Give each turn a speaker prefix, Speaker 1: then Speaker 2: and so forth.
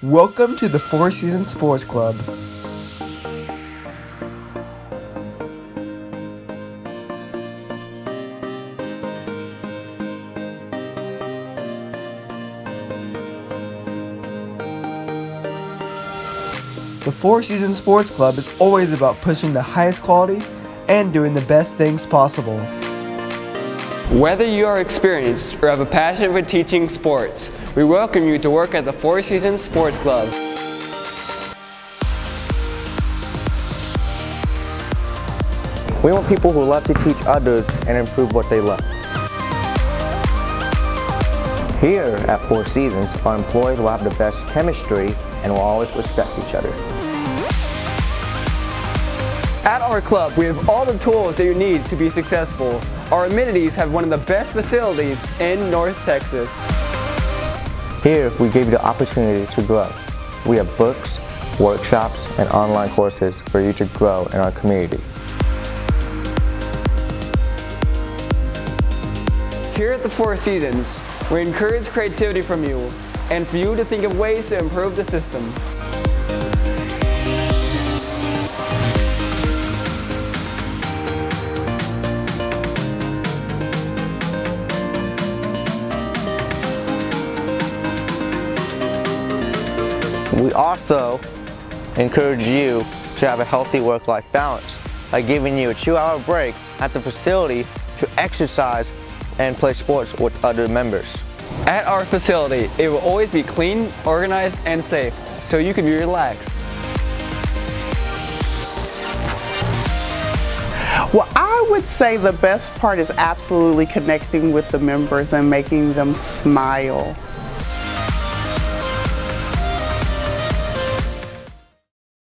Speaker 1: Welcome to the Four Seasons Sports Club. The Four Seasons Sports Club is always about pushing the highest quality and doing the best things possible.
Speaker 2: Whether you are experienced or have a passion for teaching sports, we welcome you to work at the Four Seasons Sports Club.
Speaker 3: We want people who love to teach others and improve what they love. Here at Four Seasons, our employees will have the best chemistry and will always respect each other.
Speaker 2: At our club, we have all the tools that you need to be successful. Our amenities have one of the best facilities in North Texas.
Speaker 3: Here, we give you the opportunity to grow. We have books, workshops, and online courses for you to grow in our community.
Speaker 2: Here at the Four Seasons, we encourage creativity from you and for you to think of ways to improve the system.
Speaker 3: We also encourage you to have a healthy work-life balance by giving you a two-hour break at the facility to exercise and play sports with other members.
Speaker 2: At our facility, it will always be clean, organized, and safe, so you can be relaxed.
Speaker 4: Well, I would say the best part is absolutely connecting with the members and making them smile.